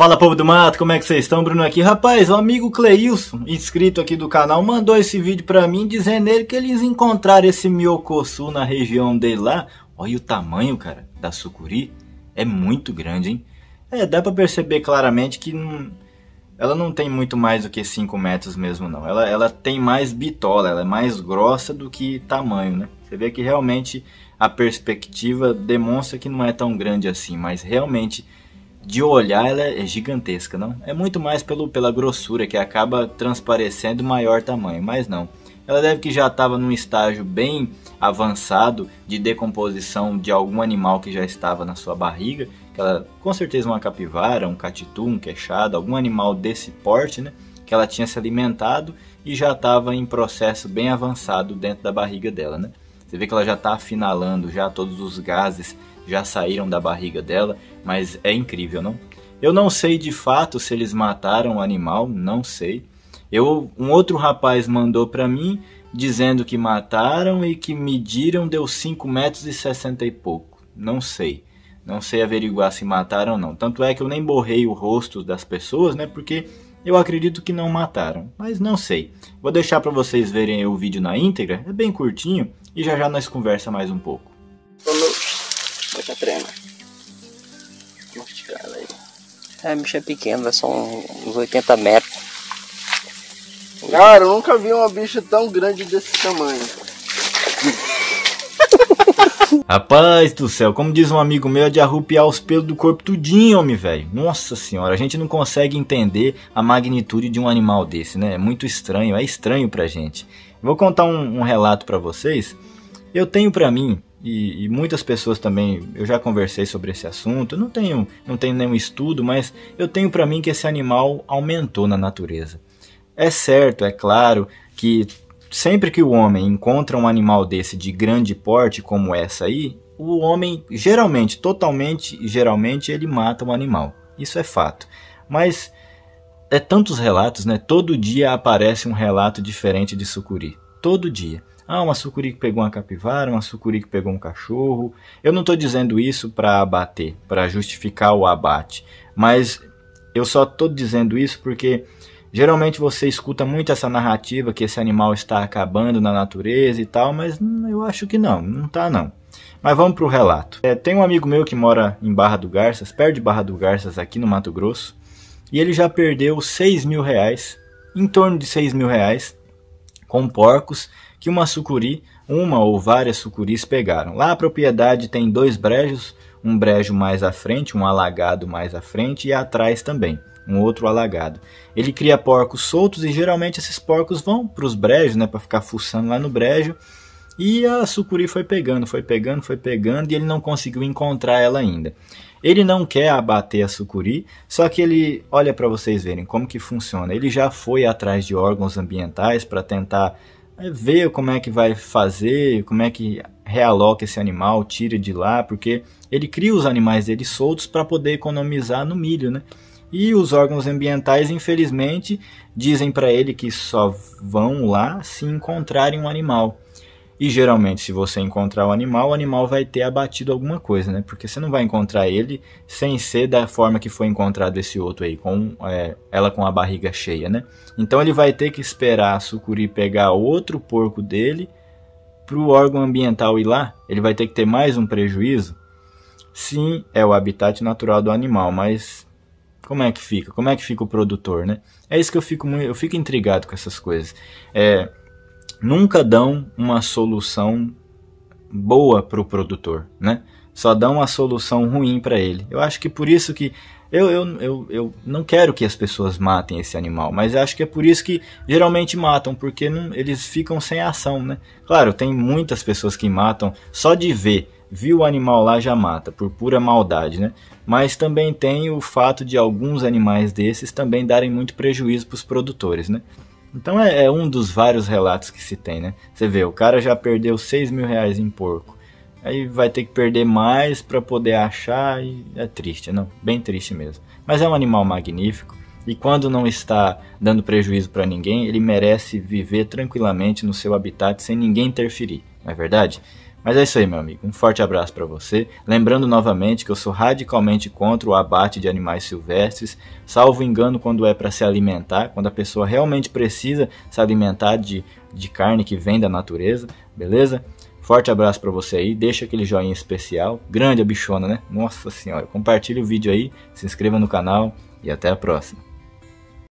Fala povo do mato, como é que vocês estão? Bruno aqui. Rapaz, o amigo Cleilson, inscrito aqui do canal, mandou esse vídeo pra mim dizendo ele que eles encontraram esse miocossu na região dele lá. Olha o tamanho, cara, da sucuri. É muito grande, hein? É, dá pra perceber claramente que não, ela não tem muito mais do que 5 metros mesmo, não. Ela, ela tem mais bitola, ela é mais grossa do que tamanho, né? Você vê que realmente a perspectiva demonstra que não é tão grande assim, mas realmente de olhar ela é gigantesca, não? É muito mais pelo, pela grossura que acaba transparecendo maior tamanho, mas não. Ela deve que já estava num estágio bem avançado de decomposição de algum animal que já estava na sua barriga, que ela, com certeza uma capivara, um catitu, um queixado, algum animal desse porte, né? Que ela tinha se alimentado e já estava em processo bem avançado dentro da barriga dela, né? Você vê que ela já está afinalando, já todos os gases já saíram da barriga dela, mas é incrível, não? Eu não sei de fato se eles mataram o animal, não sei. Eu, um outro rapaz mandou para mim dizendo que mataram e que mediram deu 5 metros e 60 e pouco. Não sei. Não sei averiguar se mataram ou não. Tanto é que eu nem borrei o rosto das pessoas, né? Porque eu acredito que não mataram, mas não sei. Vou deixar para vocês verem o vídeo na íntegra, é bem curtinho e já já nós conversa mais um pouco. Trema. Vamos tirar ela aí. É, a bicha é pequena, só uns 80 metros. Cara, eu nunca vi uma bicha tão grande desse tamanho. Rapaz do céu, como diz um amigo meu, é de arrupiar os pelos do corpo tudinho, homem, velho. Nossa senhora, a gente não consegue entender a magnitude de um animal desse, né? É muito estranho, é estranho pra gente. Vou contar um, um relato para vocês. Eu tenho para mim e, e, muitas pessoas também, eu já conversei sobre esse assunto, não tenho, não tenho nenhum estudo, mas eu tenho para mim que esse animal aumentou na natureza. É certo, é claro, que sempre que o homem encontra um animal desse de grande porte como essa aí, o homem geralmente, totalmente, geralmente ele mata o animal. Isso é fato. Mas é tantos relatos, né? Todo dia aparece um relato diferente de sucuri. Todo dia. Ah, uma sucuri que pegou uma capivara, uma sucuri que pegou um cachorro. Eu não estou dizendo isso para abater, para justificar o abate, mas eu só estou dizendo isso porque geralmente você escuta muito essa narrativa que esse animal está acabando na natureza e tal, mas eu acho que não, não está não. Mas vamos para o relato. É, tem um amigo meu que mora em Barra do Garças, perto de Barra do Garças, aqui no Mato Grosso, e ele já perdeu 6 mil reais, em torno de 6 mil reais, com porcos que uma sucuri, uma ou várias sucuris pegaram. Lá a propriedade tem dois brejos, um brejo mais à frente, um alagado mais à frente e atrás também, um outro alagado. Ele cria porcos soltos e geralmente esses porcos vão para os brejos, né, para ficar fuçando lá no brejo. E a sucuri foi pegando, foi pegando, foi pegando e ele não conseguiu encontrar ela ainda. Ele não quer abater a sucuri, só que ele, olha para vocês verem como que funciona. Ele já foi atrás de órgãos ambientais para tentar ver como é que vai fazer, como é que realoca esse animal, tira de lá, porque ele cria os animais dele soltos para poder economizar no milho, né? E os órgãos ambientais, infelizmente, dizem para ele que só vão lá se encontrarem um animal. E geralmente, se você encontrar o animal, o animal vai ter abatido alguma coisa, né? Porque você não vai encontrar ele sem ser da forma que foi encontrado esse outro aí, com é, ela com a barriga cheia, né? Então ele vai ter que esperar a sucuri pegar outro porco dele para o órgão ambiental ir lá. Ele vai ter que ter mais um prejuízo. Sim, é o habitat natural do animal, mas como é que fica? Como é que fica o produtor, né? É isso que eu fico eu fico intrigado com essas coisas. É, nunca dão uma solução boa para o produtor, né? Só dão uma solução ruim para ele. Eu acho que por isso que eu, eu, eu, eu não quero que as pessoas matem esse animal, mas acho que é por isso que geralmente matam, porque não, eles ficam sem ação, né? Claro, tem muitas pessoas que matam só de ver, viu o animal lá já mata, por pura maldade, né? Mas também tem o fato de alguns animais desses também darem muito prejuízo para os produtores, né? Então é, é, um dos vários relatos que se tem, né? Você vê, o cara já perdeu 6 mil reais em porco. Aí vai ter que perder mais para poder achar e é triste, não? Bem triste mesmo. Mas é um animal magnífico e quando não está dando prejuízo para ninguém, ele merece viver tranquilamente no seu habitat sem ninguém interferir, não é verdade? Mas é isso aí, meu amigo. Um forte abraço para você. Lembrando novamente que eu sou radicalmente contra o abate de animais silvestres, salvo engano quando é para se alimentar, quando a pessoa realmente precisa se alimentar de, de carne que vem da natureza, beleza? Forte abraço para você aí, deixa aquele joinha especial. Grande a bichona, né? Nossa senhora. Compartilhe o vídeo aí, se inscreva no canal e até a próxima.